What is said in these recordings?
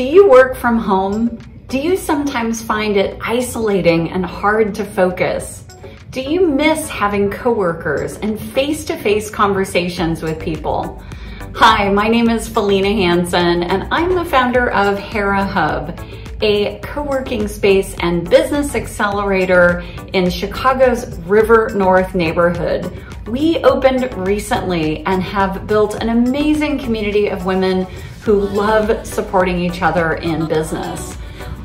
Do you work from home? Do you sometimes find it isolating and hard to focus? Do you miss having coworkers and face-to-face -face conversations with people? Hi, my name is Felena Hansen and I'm the founder of Hera Hub, a co-working space and business accelerator in Chicago's River North neighborhood. We opened recently and have built an amazing community of women who love supporting each other in business.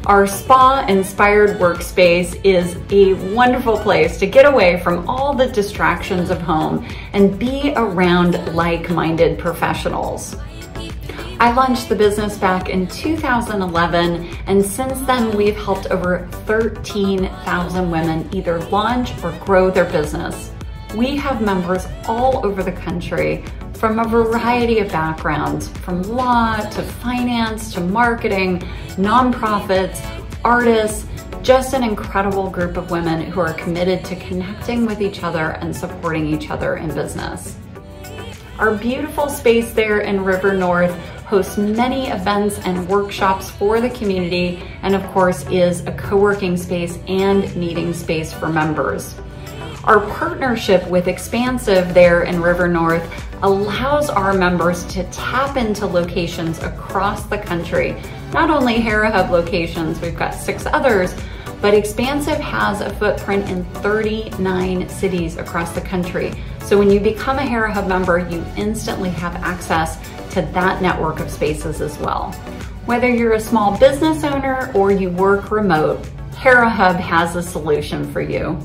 Our spa-inspired workspace is a wonderful place to get away from all the distractions of home and be around like-minded professionals. I launched the business back in 2011, and since then we've helped over 13,000 women either launch or grow their business. We have members all over the country from a variety of backgrounds, from law to finance to marketing, nonprofits, artists, just an incredible group of women who are committed to connecting with each other and supporting each other in business. Our beautiful space there in River North hosts many events and workshops for the community, and of course is a co-working space and meeting space for members. Our partnership with Expansive there in River North allows our members to tap into locations across the country. Not only Hera Hub locations, we've got six others, but Expansive has a footprint in 39 cities across the country. So when you become a Hera Hub member, you instantly have access to that network of spaces as well. Whether you're a small business owner or you work remote, Hera Hub has a solution for you.